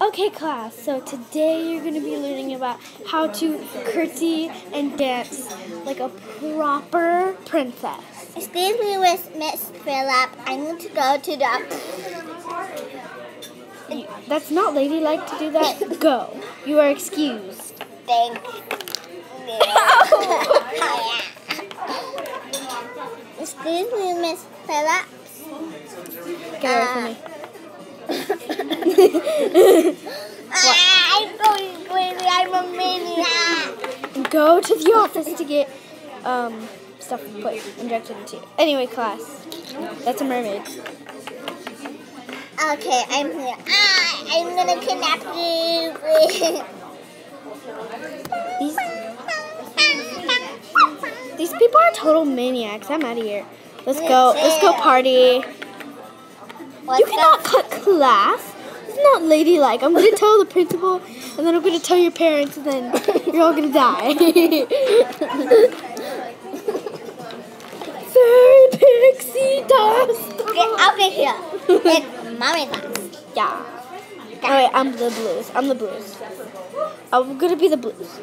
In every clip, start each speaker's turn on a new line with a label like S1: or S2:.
S1: Okay, class, so today you're going to be learning about how to curtsy and dance like a proper princess.
S2: Excuse me, Miss Miss Phillip. I need to go to the.
S1: You- That's not ladylike to do that. Go. You are excused.
S2: Thank you. Excuse me, Miss Phillips.
S1: Get away from uh,
S2: me. I'm going crazy. I'm a maniac.
S1: Go to the office to get um, stuff put injected into you. Anyway, class, that's a mermaid.
S2: Okay, I'm here. Ah, I'm gonna kidnap you.
S1: These these people are total maniacs. I'm out of here. Let's go. Let's go party.
S2: What's
S1: You cannot cut class. Not ladylike. I'm gonna tell the principal, and then I'm gonna tell your parents, and then you're all gonna die. Fairy pixie dust.
S2: Get over here. It's mommy class.
S1: Yeah. Oh wait, I'm the blues. I'm the blues. I'm gonna be the blues.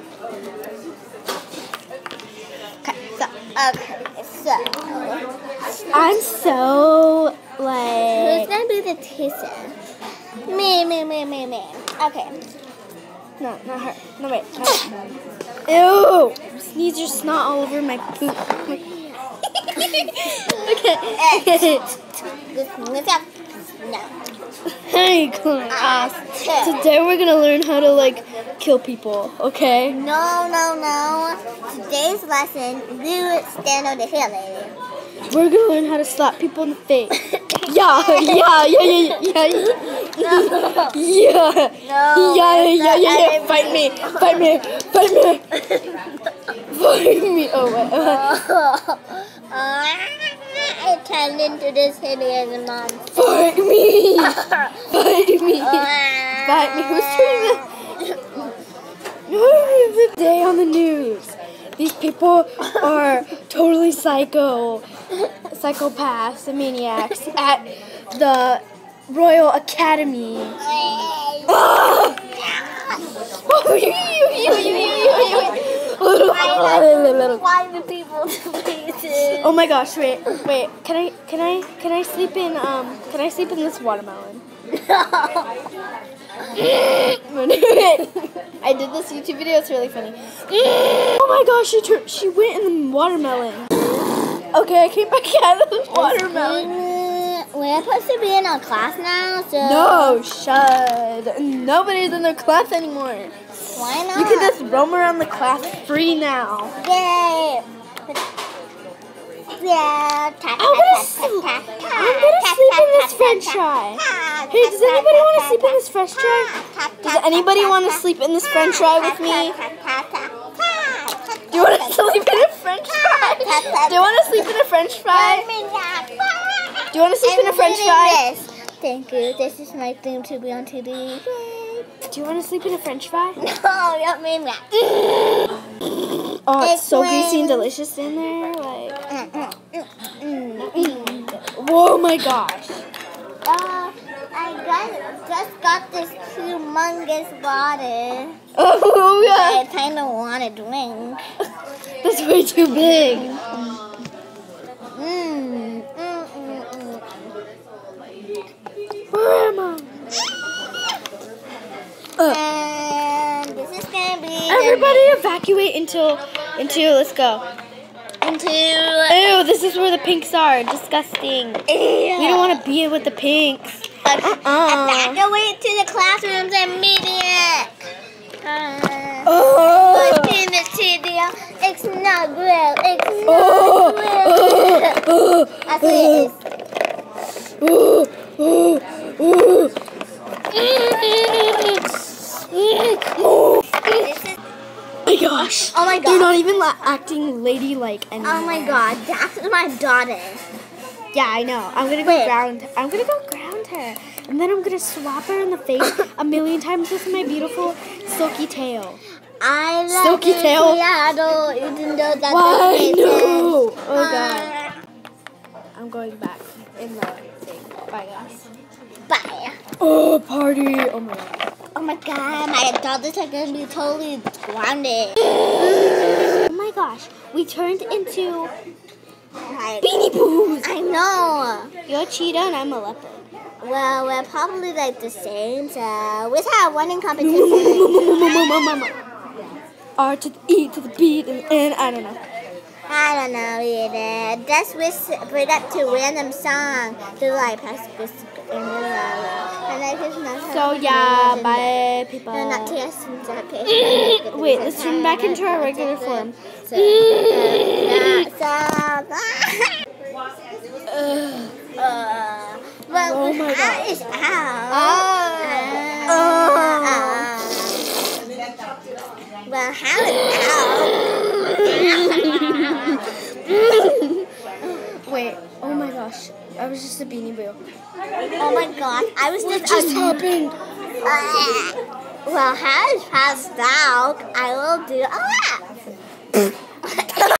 S2: Okay, so, okay, so.
S1: I'm so like...
S2: Who's
S1: like
S2: gonna be the teacher? Me, me, me, me, me. Okay.
S1: no, not her. No wait. Ew! Sneeze your snot all over my poop. okay.
S2: What's up? No.
S1: hey class. Ah, Today we're gonna learn how to like kill people. Okay.
S2: No, no, no. Today's lesson, do stand on the hill, lady.
S1: We're gonna learn how to slap people in the face. yeah, yeah, yeah, yeah, yeah, yeah.
S2: No.
S1: Yeah.
S2: No,
S1: yeah,
S2: that's
S1: yeah, yeah, yeah. Fight me. Fight me. Fight me. Fight me. Oh, wait. Uh,
S2: I turned into this hideous monster.
S1: fight me. Fight me. Fight me. Who's turning the... The day on the news? These people are totally psycho, psychopaths and maniacs at the Royal Academy.
S2: Why do people?
S1: Oh my gosh! Wait, wait. Can I, can I, can I sleep in? Um, can I sleep in this watermelon? I did this YouTube video. It's really funny. Oh my gosh! She tur- she went in the watermelon. Okay, I came back out of the watermelon.
S2: Mm, We're supposed to be in our class now, so
S1: No, shut. Nobody's in their class anymore.
S2: why not?
S1: You can just roam around the class free now.
S2: Yay! Yeah, ta-
S1: I'm gonna,
S2: ta-
S1: sl-
S2: ta- ta- ta-
S1: I'm gonna sleep in this french fry. Hey, does anybody want to sleep in this french fry? Does anybody want to sleep in this french fry with me? Do you want to sleep in a french fry? Do you want to sleep in a french fry? Do you want to sleep in a french fry?
S2: Yes. Thank you. This is my thing to be on TV.
S1: Do you want to sleep in a french fry?
S2: No, don't me. not.
S1: Oh, it's so
S2: It's
S1: greasy and delicious in there. Like,
S2: Mm, mm, mm, mm.
S1: whoa, my gosh.
S2: Uh, I got, just got this humongous bottle.
S1: Oh, yeah.
S2: I kind of want to drink.
S1: That's way too big.
S2: Mm, mm, mm, mm.
S1: I? Uh,
S2: And this is gonna be
S1: everybody evacuate until, until, let's go.
S2: into.
S1: Ew, this is where the pinks are. Disgusting. We don't want to be with the pinks. Uh-uh.
S2: Evacuate to the classrooms immediate. Uh,
S1: Oh.
S2: Put the studio. It's not real. It's not
S1: Oh.
S2: real.
S1: Oh.
S2: That's what it is.
S1: Gosh.
S2: Oh my god.
S1: They're not even acting ladylike anymore.
S2: Oh my god. That's my daughter.
S1: Yeah, I know. I'm gonna go
S2: Wait.
S1: ground. I'm gonna go ground her, and then I'm gonna swap her in the face a million times with my beautiful silky tail.
S2: I love
S1: Silky tail.
S2: Seattle, even though that's
S1: Why no? Oh god.
S2: Uh,
S1: I'm going back in the thing. Bye guys.
S2: Bye.
S1: Oh party! Oh my god.
S2: Oh my god, my daughters are gonna be totally grounded. oh my gosh, we turned into like
S1: Beanie Boos.
S2: I know.
S1: You're a cheetah and I'm a leopard.
S2: Well, we're probably like the same, so we have one in competition.
S1: R to the E to the B to the N. I don't know.
S2: I don't know either. Just we s- bring up to random song to like pass this and and like it's not
S1: So yeah, bye people.
S2: No, not to us. not to us.
S1: Wait, let's turn back into our regular form.
S2: So, uh, uh, well,
S1: Oh my God.
S2: is out.
S1: Oh.
S2: Uh, well, how is out?
S1: Wait, oh my gosh. I was just a beanie boo.
S2: Oh my god, I was
S1: What
S2: just,
S1: just
S2: un-
S1: happened?
S2: Well, how is passed out? I will do a lap.